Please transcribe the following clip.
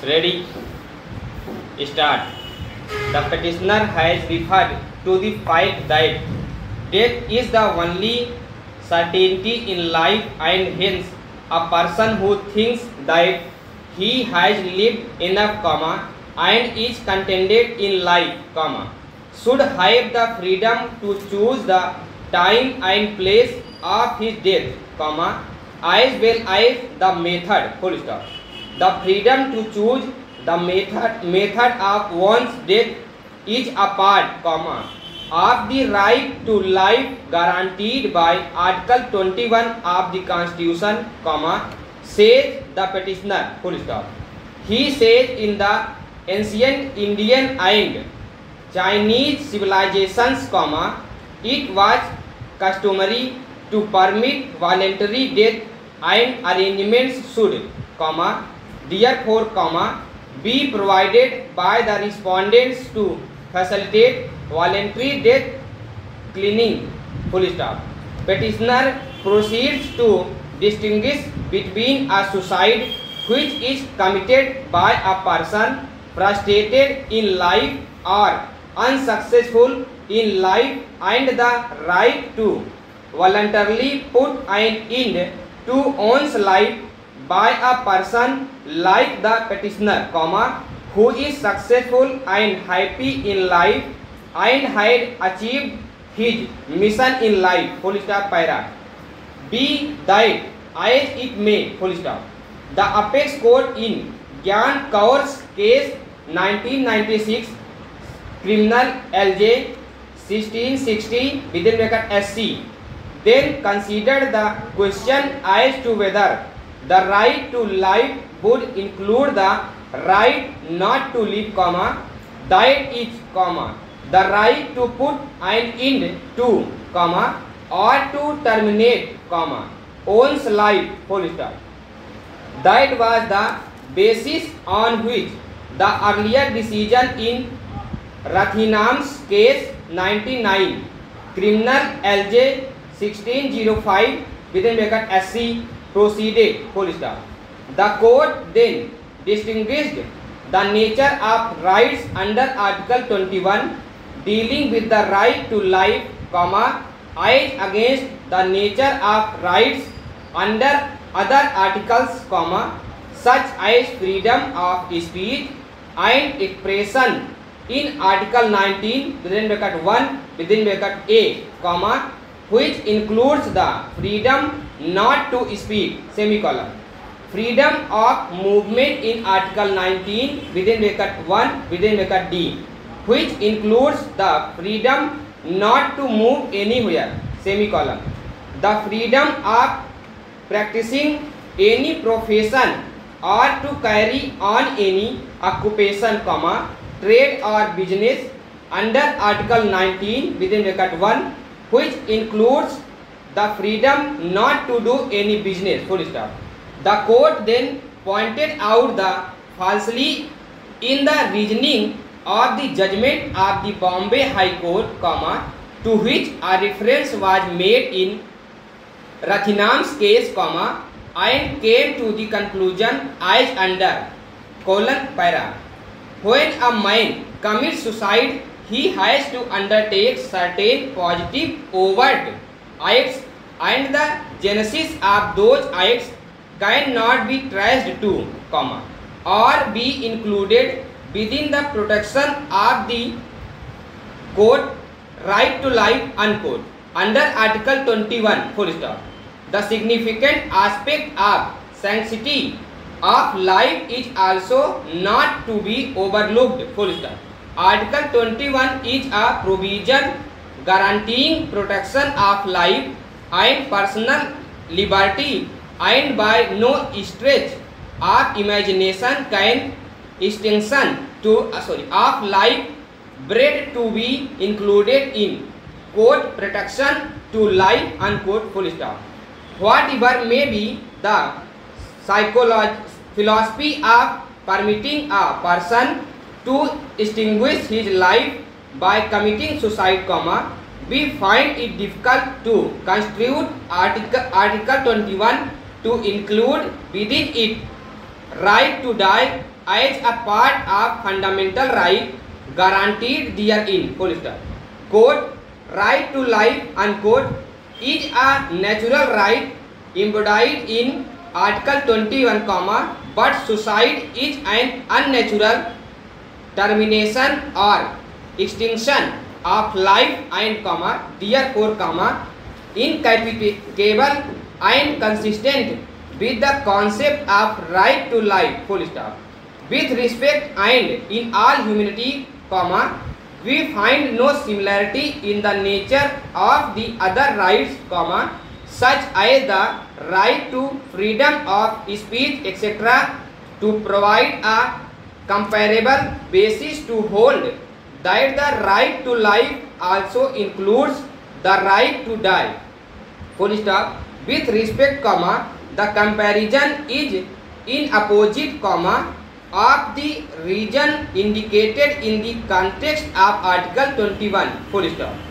Ready? Start. The petitioner has referred to the fact that death is the only certainty in life and hence a person who thinks that he has lived enough comma and is contented in life comma should have the freedom to choose the time and place of his death comma as well as the method full stop The freedom to choose the method of one's death is a part, of the right to life guaranteed by Article 21 of the Constitution, says the petitioner. Full stop. He says in the ancient Indian and Chinese civilizations, it was customary to permit voluntary death and arrangements should, Therefore, comma, be provided by the respondents to facilitate voluntary death cleaning, full stop. Petitioner proceeds to distinguish between a suicide which is committed by a person frustrated in life or unsuccessful in life and the right to voluntarily put an end to one's life by a person like the petitioner comma who is successful and happy in life and had achieved his mission in life full stop para b that as it may full stop the apex court in Gian Kaur's case 1996 criminal lj 1660 within bracket sc then consider the question as to whether The right to life would include the right not to live, comma, that is, comma, the right to put an end to, comma, or to terminate, comma, one's life, full stop. That was the basis on which the earlier decision in Rathinam's case 99, criminal LJ 1605 within bracket SC proceeded full stop the court then distinguished the nature of rights under article 21 dealing with the right to life comma as against the nature of rights under other articles comma such as freedom of speech and expression in article 19 within bracket 1 within bracket a comma which includes the freedom not to speak semicolon freedom of movement in article 19 within bracket 1 within bracket d which includes the freedom not to move anywhere semicolon the freedom of practicing any profession or to carry on any occupation comma trade or business under article 19 within bracket 1 which includes the freedom not to do any business full stop the court then pointed out the falsely in the reasoning of the judgment of the bombay high court comma to which a reference was made in rathinam's case comma and came to the conclusion as under colon para when a man commits suicide he has to undertake certain positive overt acts and the genesis of those acts cannot be traced to comma or be included within the protection of the quote right to life unquote under article 21 full stop the significant aspect of sanctity of life is also not to be overlooked full stop Article 21 is a provision guaranteeing protection of life and personal liberty, and by no stretch of imagination can distinction uh, of life bred to be included in quote protection to life unquote full stop. Whatever may be the philosophy of permitting a person to extinguish his life by committing suicide comma we find it difficult to constitute article article twenty one to include within it right to die as a part of fundamental right guaranteed therein polyester quote right to life unquote is a natural right embodied in article twenty one comma but suicide is an unnatural termination or extinction of life and comma therefore comma incompatible and consistent with the concept of right to life full stop with respect and in all humanity comma we find no similarity in the nature of the other rights comma such as the right to freedom of speech etc to provide a comparable basis to hold that the right to life also includes the right to die full stop with respect comma the comparison is in opposite comma of the region indicated in the context of article 21 full stop